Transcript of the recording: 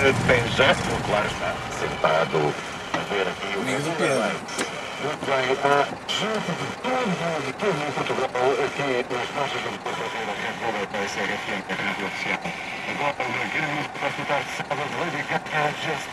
tem já, claro está, sentado a ver aqui o Amigo do Pedro. Muito bem, está junto de todo, de todo o Portugal, aqui nas nossas democracias da Rede Bull, da CRFM, a rádio oficial. Agora, uma grande para escutar sábado, Lady Gaga, Just